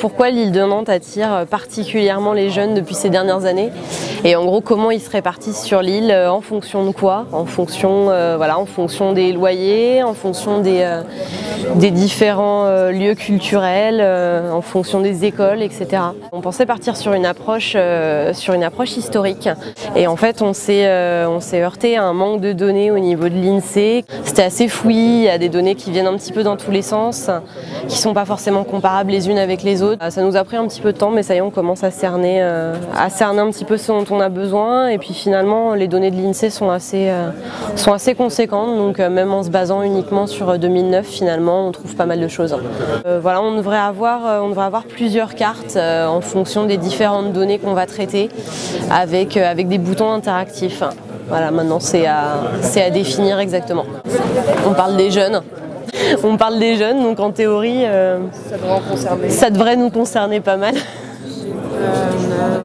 pourquoi l'île de Nantes attire particulièrement les jeunes depuis ces dernières années et en gros comment ils se répartissent sur l'île en fonction de quoi En fonction, voilà, en fonction des loyers, en fonction des, des différents lieux culturels, en fonction des écoles, etc. On pensait partir sur une approche, sur une approche historique et en fait on s'est heurté à un manque de données au niveau de l'INSEE. C'était assez fouillis, il y a des données qui viennent un petit peu dans tous les sens, qui sont pas forcément comparables les unes avec les autres. Ça nous a pris un petit peu de temps, mais ça y est, on commence à cerner, euh, à cerner un petit peu ce dont on a besoin. Et puis finalement, les données de l'INSEE sont assez, euh, sont assez conséquentes, donc euh, même en se basant uniquement sur 2009, finalement, on trouve pas mal de choses. voilà, on devrait avoir, on devrait avoir plusieurs cartes en fonction des différentes données qu'on va traiter, avec, avec des boutons interactifs. Voilà, maintenant c'est à, à définir exactement. On parle des jeunes, on parle des jeunes, donc en théorie, euh, ça, devrait ça devrait nous concerner pas mal. Euh,